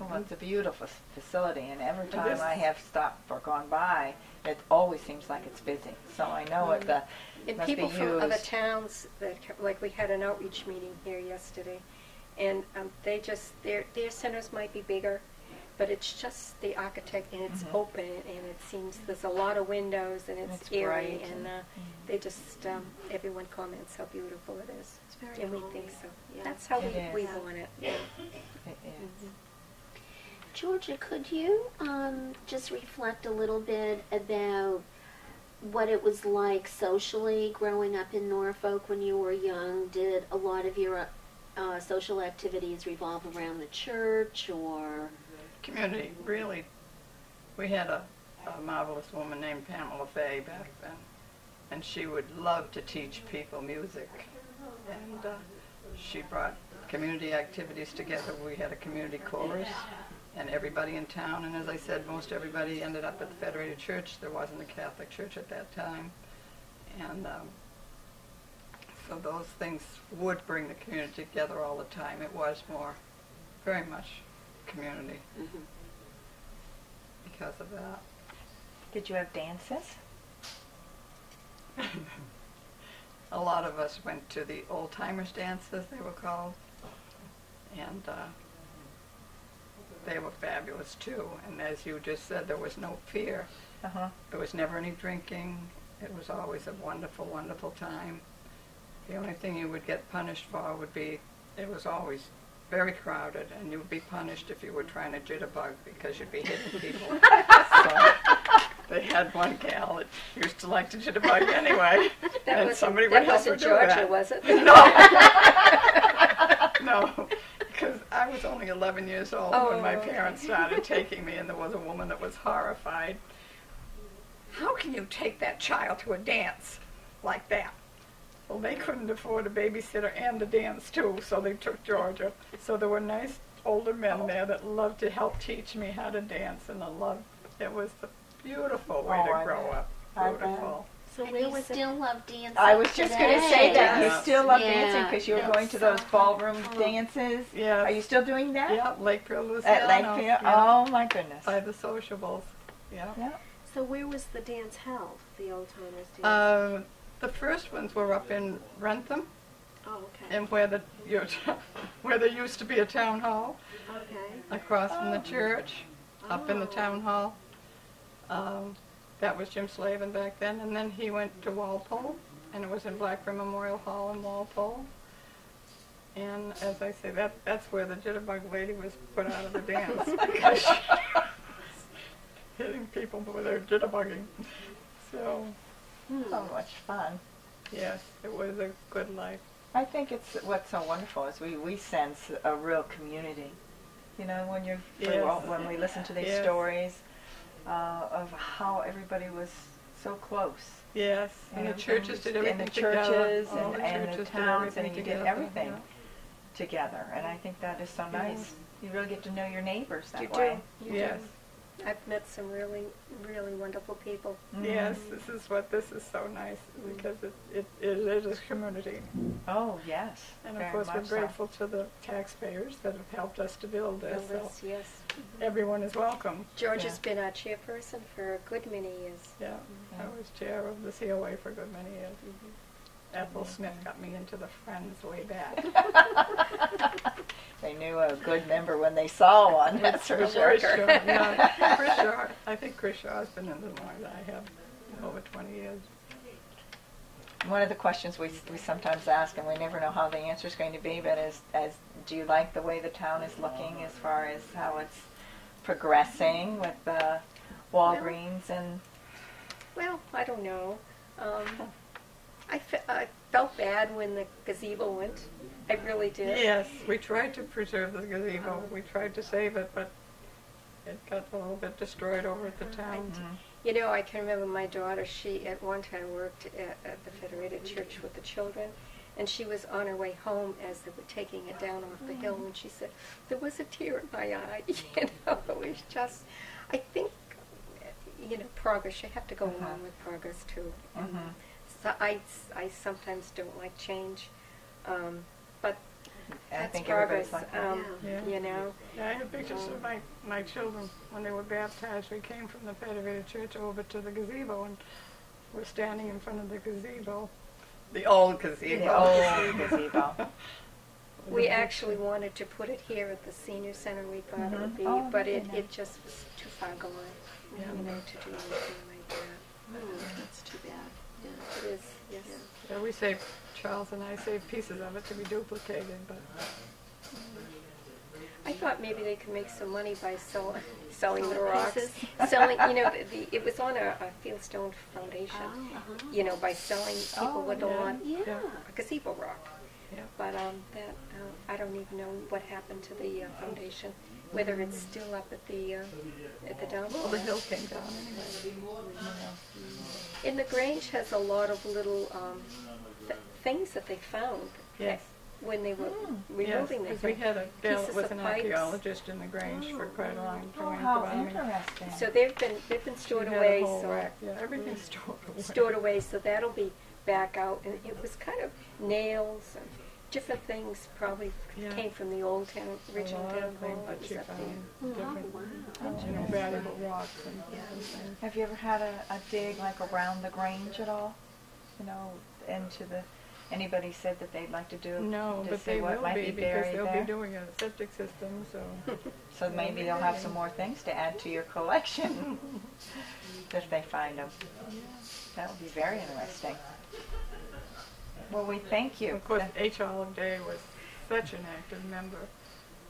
S1: Well, it's a beautiful facility, and every time I have stopped or gone by, it always seems like it's busy. So I know it uh,
S2: And
S1: must
S2: people
S1: be
S2: from other
S1: used.
S2: towns that, co- like we had an outreach meeting here yesterday, and um, they just their their centers might be bigger, but it's just the architect and it's
S1: Mhm.
S2: open and it seems there's a lot of windows and
S1: And
S2: it's,
S1: it's
S2: airy
S1: bright
S2: and
S1: and-
S2: uh,
S1: mm.
S2: they just um, everyone comments how beautiful it is,
S4: It's very
S2: and we think so.
S4: Yeah.
S2: That's how
S1: It
S2: we, we
S1: is.
S2: want it.
S1: It is.
S5: Georgia, could you um, just reflect a little bit about what it was like socially growing up in Norfolk when you were young? Did a lot of your uh, social activities revolve around the church or?
S3: community, really. We had a, a marvelous woman named Pamela Fay back then, and she would love to teach people music. And uh, she brought community activities together. We had a community chorus, and everybody in town, and as I said, most everybody ended up at the Federated Church. There wasn't a Catholic church at that time. And um, so those things would bring the community together all the time. It was more, very much community because of that.
S1: Did you have dances?
S3: A lot of us went to the old timers dances, they were called, and uh, they were fabulous too. And as you just said, there was no fear.
S1: Uh huh.
S3: There was never any drinking. It was always a wonderful, wonderful time. The only thing you would get punished for would be it was always very crowded, and you would be punished if you were trying to jitterbug because you'd be hitting people. so they had one gal that used to like to jitterbug anyway,
S2: That
S3: and somebody would help her
S2: wasn't
S3: do
S2: Georgia,
S3: that.
S2: was it?
S3: No, no, I was only 11 years old when my
S2: Oh,
S3: parents started taking me, and there was a woman that was horrified. How can you take that child to a dance like that? Well, they couldn't afford a babysitter and a dance too, so they took Georgia. So there were nice older men there that loved to help teach me how to dance, and I loved. It was a beautiful way
S1: Oh,
S3: to
S1: I
S3: grow
S1: bet.
S3: up. Beautiful.
S4: So
S5: And
S4: where
S5: you
S4: was it?
S5: still love dancing
S1: I was just going to say that. You still love
S5: Yeah,
S1: dancing because you were
S5: that's
S1: going to
S5: so
S1: those ballroom
S5: fun.
S1: dances.
S3: Yeah.
S1: Are you still doing that?
S3: Yeah, Lakeville, Luciano.
S1: At Lakeville?
S3: yeah,
S1: Oh, my goodness.
S3: By the sociables. Yeah.
S1: Yeah.
S4: So where was the dance held? The old timers dance.
S3: Uh, the first ones were up in Wrentham,
S4: oh, okay.
S3: and where the your, where there used to be a town hall
S4: okay.
S3: across from the church, up in the
S4: Oh.
S3: town hall. Um, that was Jim Slavin back then, and then he went to Walpole, and it was in Blackburn Memorial Hall in Walpole. And as I say, that that's where the jitterbug lady was put out of the dance because she was hitting people with her jitterbugging. So hmm.
S1: So much fun.
S3: yes, it was a good life.
S1: I think it's what's so wonderful is we, we sense a real community. You know, when you're
S3: Yes.
S1: when we listen to these
S3: Yes.
S1: stories uh, of how everybody was so close.
S3: Yes, and the churches
S1: was-
S3: did
S1: and the
S3: everything together.
S1: churches and-
S3: the
S1: and the
S3: churches did
S1: towns, and
S3: everything
S1: you did
S3: together,
S1: everything.
S3: yeah.
S1: together, and I think that is so nice.
S3: Yes.
S1: You really get to know your neighbors that
S2: You
S1: way.
S2: do. You
S3: Yes.
S2: do. I've met some really, really wonderful people.
S3: Yes, this is what this is so nice because it, it, it is a community.
S1: Oh yes,
S3: And of course, we're
S1: much so.
S3: grateful to the taxpayers that have helped us to build this. So
S2: Yes, yes.
S3: everyone is welcome.
S2: George
S1: Yeah.
S2: has been our chairperson for a good many years.
S3: Yeah, I mm-hmm. was chair of the COA for a good many years. Mm-hmm. Ethel Smith got me into the Friends way back.
S1: They knew a good member when they saw one. That's for sure.
S3: Shaw, yeah. Chris Shaw, I think Chris Shaw's been in the long as I have, over 20 years.
S1: One of the questions we, we sometimes ask, and we never know how the answer is going to be, but is, as do you like the way the town is looking as far as how it's progressing with the Walgreens and
S2: Well, I don't know. Um, I, I felt bad when the gazebo went. I really did.
S3: Yes, we tried to preserve the gazebo. We tried to save it, but it got a little bit destroyed over at the town.
S2: You know, I can remember my daughter, she at one time worked at, at the Federated Church with the children, and she was on her way home as they were taking it down off the hill, and she said, there was a tear in my eye. you know, it was just, I think, you know, progress, you have to go
S1: Uh-huh.
S2: along with progress too. And
S1: Mhm.
S2: So I, I sometimes don't like change, um, but
S1: I
S2: that's
S1: think everybody's
S2: progress,
S1: like that.
S2: um,
S3: Yeah.
S2: you know.
S3: Yeah, I have pictures of my, my children when they were baptized. We came from the Federated Church over to the gazebo and we're standing in front of the gazebo. The old gazebo.
S1: The old gazebo.
S2: We actually wanted to put it here at the senior center, we thought it would
S1: Mhm.
S2: be,
S1: Oh,
S2: but it,
S1: that'd
S2: it just was too far gone,
S3: Yeah.
S2: you know, to do anything like that.
S4: That's too bad. Yeah.
S2: It is, yes.
S3: Yeah, we saved, Charles and I saved pieces of it to be duplicated, but
S2: I thought maybe they could make some money by sell, selling the rocks. Selling, you know, the, the, it was on a, a Fieldstone Foundation,
S4: Oh, uh-huh.
S2: you know, by selling, people
S1: Oh,
S2: would
S3: yeah.
S2: want
S5: Yeah.
S2: a gazebo rock.
S3: Yeah.
S2: But, um, that, uh, I don't even know what happened to the uh, foundation, whether it's still up at the, uh, at the dump.
S3: Well, the hill came down anyway.
S2: And the Grange has a lot of little um, th- things that they found
S3: Yes.
S2: when they were.
S3: Yes,
S2: removing the
S3: because we had a gal that was an archaeologist in the Grange for quite a long time. Oh, how
S1: interesting.
S2: So they've been they've been stored away. So
S3: rack. Yeah, everything's stored away.
S2: stored away. So that'll be back out. And it was kind of nails and different things. Probably
S3: Yeah.
S2: came from the old town, original town hall.
S3: that
S2: It was
S3: she
S2: up there.
S3: found,
S4: Oh, wow.
S3: you know, valuable rocks and different things.
S1: Have you ever had a, a dig like around the Grange at all? You know, into the. Anybody said that they'd like to do
S3: No,
S1: to
S3: but
S1: see
S3: they
S1: what
S3: will
S1: might
S3: be
S1: be
S3: because they'll
S1: there?
S3: be doing a septic system, so.
S1: So maybe they'll have some more things to add to your collection if they find them. That would be very interesting. Well, we thank you.
S3: Of course, H. Olive Day was such an active member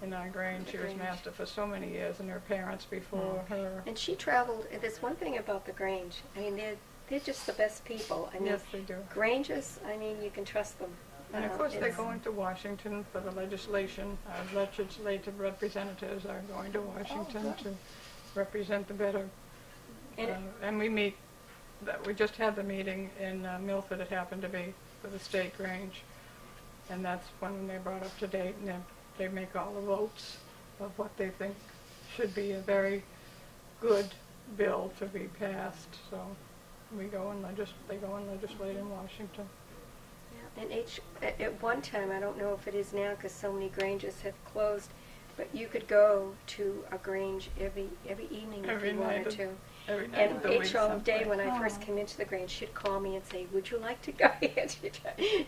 S3: in our Grange. She was master for so many years, and her parents before her.
S2: And she traveled. and There's one thing about the Grange. I mean, they're they're just the best people. I mean,
S3: Yes, they do.
S2: Granges. I mean, you can trust them.
S3: And of
S2: Uh,
S3: course, they're going to Washington for the legislation. Our legislative representatives are going to Washington
S1: good.
S3: to represent the better.
S2: And
S3: Uh, and we meet, that we just had the meeting in uh, Milford, it happened to be, for the state Grange. And that's when they brought up to date, and then they make all the votes of what they think should be a very good bill to be passed, so we go and legis, they go and legislate in Washington.
S2: Yeah, And each, at, one time, I don't know if it is now because so many Granges have closed, but you could go to a Grange every, every evening if
S3: Every
S2: you
S3: night
S2: wanted to.
S3: Every night
S2: And
S3: of the week
S2: each day
S3: someplace.
S2: when I first
S1: Oh.
S2: came into the Grange, she'd call me and say, would you like to go? And she'd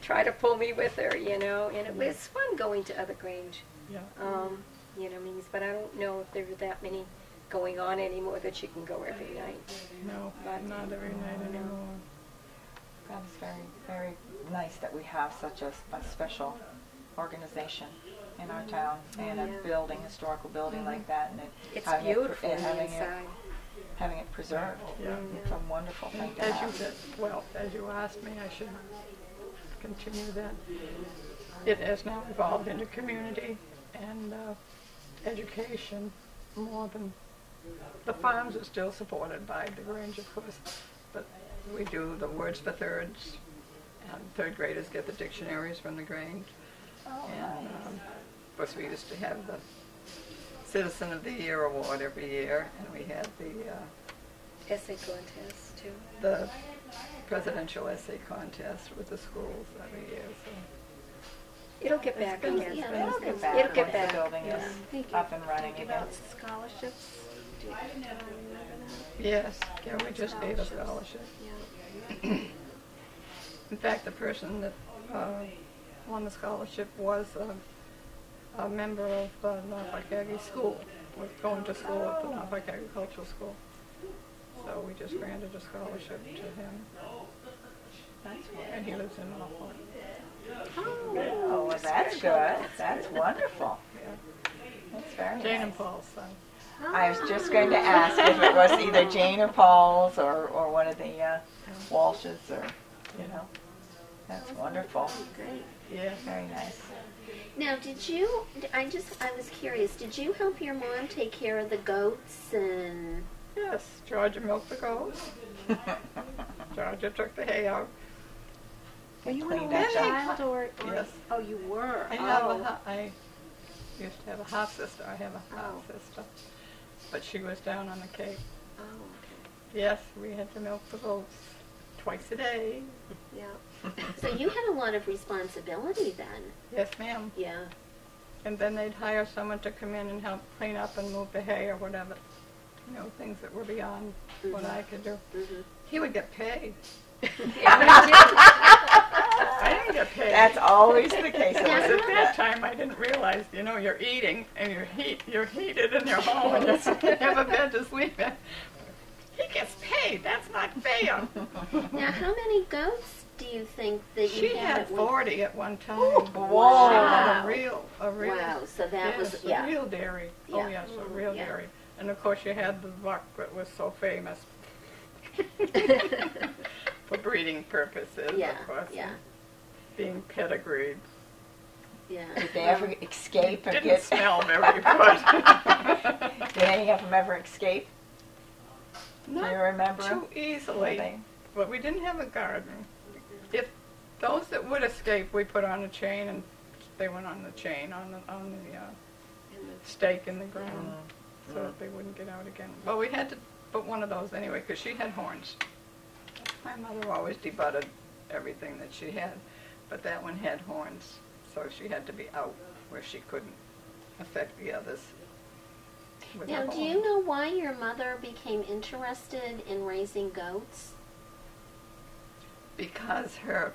S2: try to pull me with her, you know, and it was fun going to other Grange,
S3: Yeah.
S2: um, you know, meetings, but I don't know if there are that many going on anymore that you can go every night.
S3: No,
S2: But-
S3: not every night
S2: No.
S3: anymore.
S1: That is very, very nice that we have such a, a special organization in our town and a building, historical building like that, and it,
S2: It's
S1: having it,
S2: beautiful
S1: and
S2: on
S1: having it,
S2: inside.
S1: Having it preserved.
S3: Yeah.
S1: It's a wonderful thing to
S3: as you
S1: have.
S3: said, well, as you asked me, I should continue that. It has now evolved into community and uh, education more than, the farms are still supported by the Grange, of course, but we do the words for thirds, and third graders get the dictionaries from the Grange.
S1: Oh,
S3: And,
S1: nice.
S3: um, of course, we used to have the Citizen of the Year award every year, and we had the, uh,
S2: Essay contest too.
S3: the presidential essay contest with the schools every year, so.
S2: It'll get back
S3: been-
S2: again.
S5: yeah,
S1: It'll get back
S2: It'll get back.
S1: the building
S2: yeah.
S1: is
S4: Thank you.
S1: up and running again.
S4: about scholarships. Do you, do remember that?
S3: Yes, yeah, we just gave a scholarship.
S4: Yeah.
S3: In fact, the person that uh, won the scholarship was a, a member of uh, Norfolk Aggie School, was going to school at the Norfolk Agricultural School. So we just granted a scholarship to him,
S1: That's
S3: and he lives in Norfolk.
S1: Oh, well, that's good. That's wonderful. That's very
S3: Jane
S1: nice.
S3: and Paul's son.
S1: I was just going to ask if it was either Jane or Paul's or, or one of the uh, Walshes or, you know. That's wonderful.
S4: Great.
S3: Yeah.
S1: Very nice.
S5: Now, did you? I just I was curious. Did you help your mom take care of the goats and?
S3: Yes, Georgia milked the goats. Georgia took the hay out.
S4: Were you an
S1: Clean
S4: only
S1: that up.
S4: child or, or?
S3: Yes.
S4: Oh, you were.
S3: I have
S4: oh.
S3: a, ha- I used to have a half sister. I have a half
S4: Oh.
S3: sister, but she was down on the Cape.
S4: Oh, okay.
S3: Yes, we had to milk the goats twice a day.
S4: Yeah.
S5: So you had a lot of responsibility then.
S3: Yes, ma'am.
S5: Yeah.
S3: And then they'd hire someone to come in and help clean up and move the hay or whatever. You know, things that were beyond what I could do.
S5: Mhm.
S3: He would get paid.
S1: That's
S3: I didn't get paid.
S1: That's always the case.
S3: It at
S1: Elizabeth.
S3: that time I didn't realize, you know, you're eating and you're heat, you're heated in your home and you have a bed to sleep in. He gets paid. That's not fair.
S5: Now, how many goats do you think that you
S3: She
S5: had?
S3: had
S5: at one-
S3: 40 at one time.
S1: Whoa.
S3: She had
S5: Wow.
S3: a real, a real.
S5: Wow. So that was
S3: yes,
S5: yeah.
S3: a real dairy. Oh yes, a mm, real
S5: Yeah.
S3: dairy. And of course you had the buck that was so famous for breeding purposes,
S5: Yeah.
S3: of course.
S5: Yeah.
S3: and Being pedigreed.
S5: Yeah.
S1: Did they ever escape and
S3: Didn't
S1: get?
S3: smell very good.
S1: Did any of them ever escape? You
S3: Not
S1: remember?
S3: too easily. But we didn't have a garden. If those that would escape, we put on a chain and they went on the chain on the on the uh, stake in the ground
S1: Mm,
S3: so that they wouldn't get out again. Well, we had to put one of those anyway because she had horns. My mother always debudded everything that she had, but that one had horns, so she had to be out where she couldn't affect the others. With her
S5: Now, do you know why your mother became interested in raising goats?
S3: Because her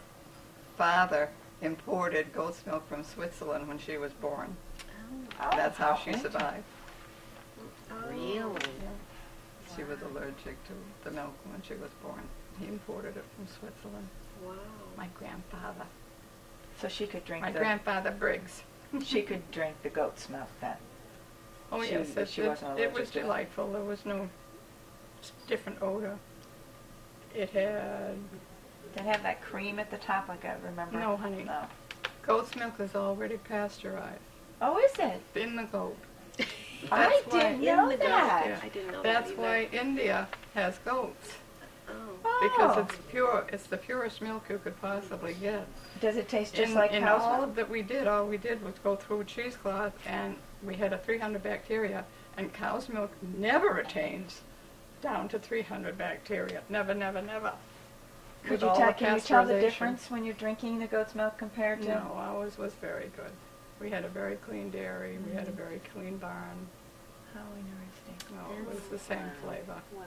S3: father imported goat's milk from Switzerland when she was born.
S1: Oh,
S3: That's how she
S1: interesting.
S3: survived. Oh.
S5: Really?
S3: She was allergic to the milk when she was born. He imported it from Switzerland.
S2: Wow.
S3: My grandfather.
S1: So she could drink
S3: My
S1: the
S3: grandfather Briggs.
S1: she could drink the goat's milk then.
S3: Oh
S1: She-
S3: yes, it,
S1: she
S3: it,
S1: wasn't
S3: it was
S1: allergic to it.
S3: delightful. There was no different odor. It had
S1: Did it have that cream at the top like I remember?
S3: No, honey.
S1: No.
S3: goat's milk is already pasteurized
S1: Oh, is it?
S3: in the goat.
S1: I
S3: That's why-
S1: didn't know that.
S3: Yeah.
S4: I didn't know
S3: That's
S4: that either.
S3: why India has goats
S4: Oh.
S3: because it's pure. It's the purest milk you could possibly get.
S1: Does it taste just
S3: in,
S1: like
S3: in
S1: cow's
S3: all that we did, all we did was go through cheesecloth, and we had a 300 bacteria, and cow's milk never attains down to 300 bacteria. Never, never, never.
S1: Could you tell,
S3: the
S1: can you tell the difference when you're drinking the goat's milk compared to?
S3: No, ours was very good. We had a very clean dairy. We
S1: Mm-hmm.
S3: had a very clean barn.
S1: How interesting.
S3: No, it was the same flavor.
S5: Wow.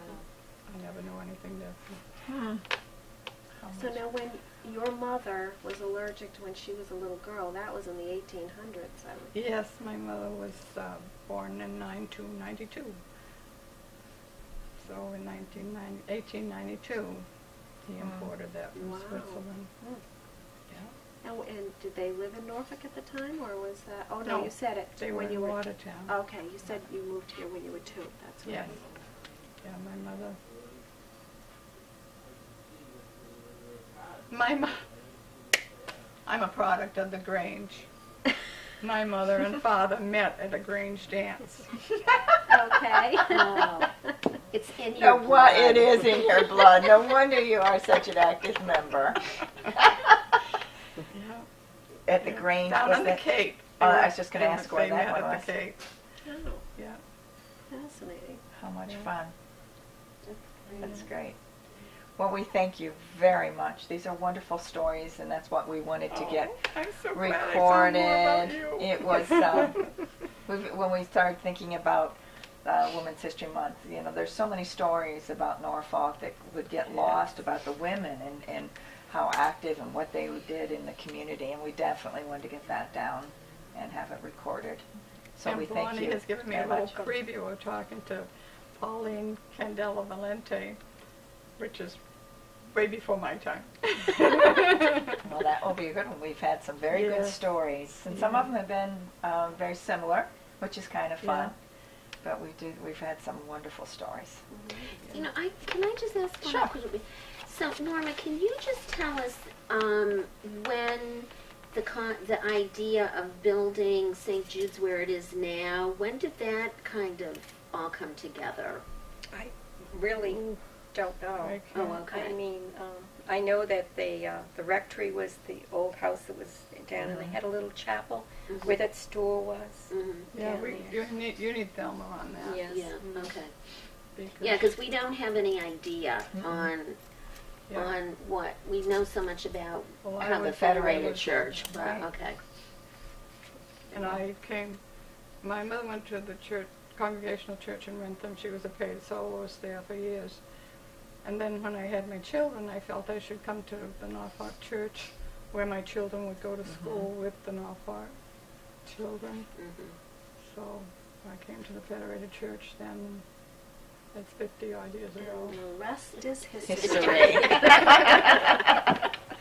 S3: I never knew anything different.
S1: Hmm.
S4: So now when your mother was allergic to when she was a little girl, that was in the 1800s. I would,
S3: Yes, my mother was uh, born in 1992. So in 1990, 1892, he
S1: Mm.
S3: imported that from
S4: Wow.
S3: Switzerland.
S4: Mm.
S3: Yeah.
S4: and, and did they live in Norfolk at the time, or was that? Oh no,
S3: No,
S4: you said it
S3: They were
S4: when
S3: in
S4: you were.
S3: Watertown.
S4: Okay, you said you moved here when you were two. That's right.
S3: Yes. Yeah, my mother. My mo- I'm a product of the Grange. My mother and father met at a Grange dance.
S4: Okay.
S5: Oh. It's in your
S1: No, what
S5: blood.
S1: it is in your blood. No wonder you are such an active member.
S3: Yeah.
S1: At the Grange,
S3: Down on the? Cape.
S1: Oh,
S3: They
S1: I
S3: were-
S1: was just gonna
S3: they
S1: ask
S3: were-
S1: where that
S3: met
S1: one
S3: at
S1: was.
S3: the Cape.
S4: Oh,
S3: Yeah.
S4: fascinating.
S1: How much
S3: Yeah.
S1: fun. That's great. Well, we thank you very much. These are wonderful stories, and that's what we wanted to get
S3: Oh, I'm so glad I found
S1: recorded.
S3: more about you.
S1: It was um, when we started thinking about uh, Women's History Month. You know, there's so many stories about Norfolk that would get lost about the women and, and how active and what they did in the community, and we definitely wanted to get that down and have it recorded. So
S3: and
S1: we thank you.
S3: has given me a little
S1: much.
S3: preview of talking to Pauline Candela Valente, which is way before my time.
S1: Well, that will be a good one. We've had some very good stories, and some of them have been um, very similar, which is kind of fun.
S3: Yeah.
S1: But we do, we've had some wonderful stories.
S5: You know, I can I just ask one
S1: Sure.
S5: question? So, Norma, can you just tell us um, when the con- the idea of building St. Jude's where it is now? When did that kind of all come together?
S2: I really don't know.
S3: I
S5: Oh, okay.
S2: I mean, um, I know that they, uh, the rectory was the old house that was down, and they had a little chapel
S5: Mhm.
S2: where that store was.
S5: Mhm.
S3: Yeah, we, you need you need Thelma on that.
S2: Yes.
S5: Yeah.
S2: Mhm.
S5: Okay.
S3: Because,
S5: Yeah, because we don't have any idea
S1: Mhm.
S5: on
S3: yeah.
S5: on what we know so much about
S3: Well, I
S5: how the
S3: was-
S5: Federated
S3: I
S5: Church. But
S1: Right.
S5: okay.
S3: And I came, my mother went to the church, Congregational Church in Wrentham. She was a paid soloist there for years. And then when I had my children, I felt I should come to the Norfolk Church where my children would go to school with the Norfolk children.
S5: hmm
S3: So I came to the Federated Church then. That's 50 odd years ago.
S4: And the rest is history.
S1: History.